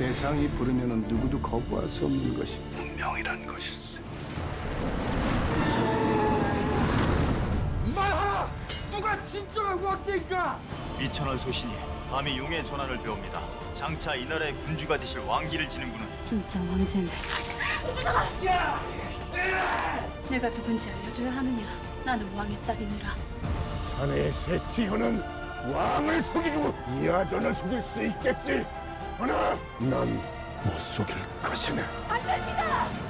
세상이 부르면 누구도 거부할 수 없는 것이 운명이란 것일세. 말하라! 누가 진정한 왕제인가? 이천원 소신이 감히 용의 전환을 배웁니다. 장차 이 나라의 군주가 되실 왕기를 지는 분은 진짜 왕제는 내가 누군지 알려줘야 하느냐 나는 왕의 딸이니라 자네의 새 지효는 왕을 속이고 이하전을 속일 수 있겠지. 난 못 속일 것이네. 안 됩니다